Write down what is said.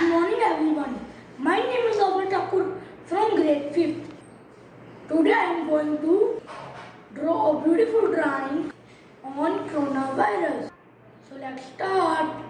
Good morning everyone. My name is Abhinav Thakur from grade 5th. Today I am going to draw a beautiful drawing on coronavirus. So let's start.